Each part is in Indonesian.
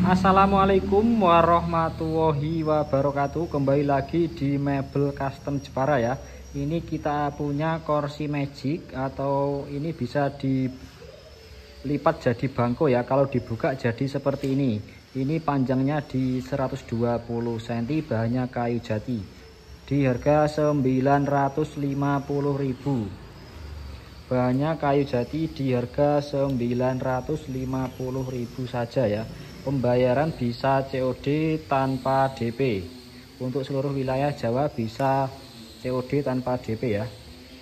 Assalamualaikum warahmatullahi wabarakatuh. Kembali lagi di Mebel Custom Jepara ya. Ini kita punya kursi magic Atau ini bisa dilipat jadi bangko ya. Kalau dibuka jadi seperti ini. Ini panjangnya di 120 cm Bahannya kayu jati. Di harga 950.000 bahannya kayu jati di harga 950.000 saja ya pembayaran bisa COD tanpa DP untuk seluruh wilayah Jawa bisa COD tanpa DP ya.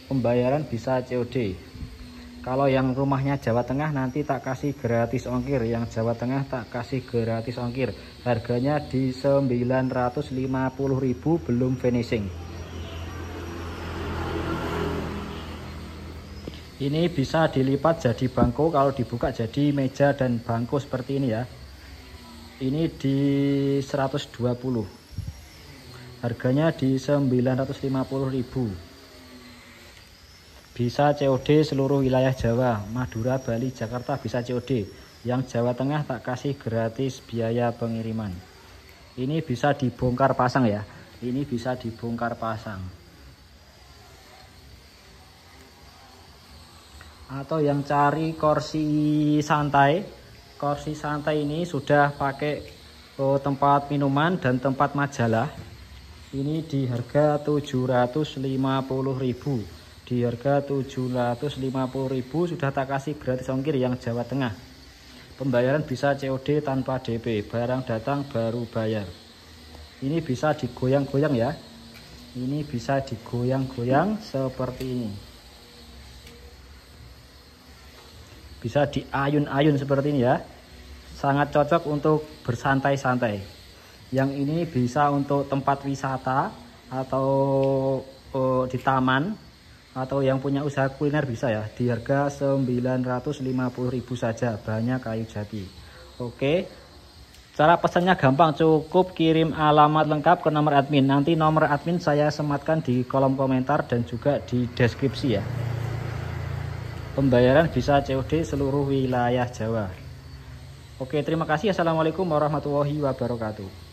Pembayaran bisa COD kalau yang rumahnya Jawa Tengah nanti tak kasih gratis ongkir. Yang Jawa Tengah tak kasih gratis ongkir. Harganya di 950.000 belum finishing. Ini bisa dilipat jadi bangku. Kalau dibuka jadi meja dan bangku seperti ini ya ini di 120 harganya di 950.000 bisa COD seluruh wilayah Jawa Madura Bali Jakarta bisa COD yang Jawa Tengah tak kasih gratis biaya pengiriman. Ini bisa dibongkar pasang ya. Ini bisa dibongkar pasang. Atau yang cari kursi santai kursi santai ini sudah pakai oh, tempat minuman dan tempat majalah. Ini di harga 750.000 di harga 750.000 sudah tak kasih gratis ongkir yang Jawa Tengah. Pembayaran bisa COD tanpa DP barang datang baru bayar. Ini bisa digoyang-goyang ya. Ini bisa digoyang-goyang seperti ini bisa diayun-ayun seperti ini ya. Sangat cocok untuk bersantai-santai. Yang ini bisa untuk tempat wisata atau oh, di taman atau yang punya usaha kuliner bisa ya. Di harga 950.000 saja banyak kayu jati. Oke. Cara pesannya gampang cukup kirim alamat lengkap ke nomor admin. Nanti nomor admin saya sematkan di kolom komentar dan juga di deskripsi ya Pembayaran bisa COD seluruh wilayah Jawa. Oke, terima kasih. Assalamualaikum warahmatullahi wabarakatuh.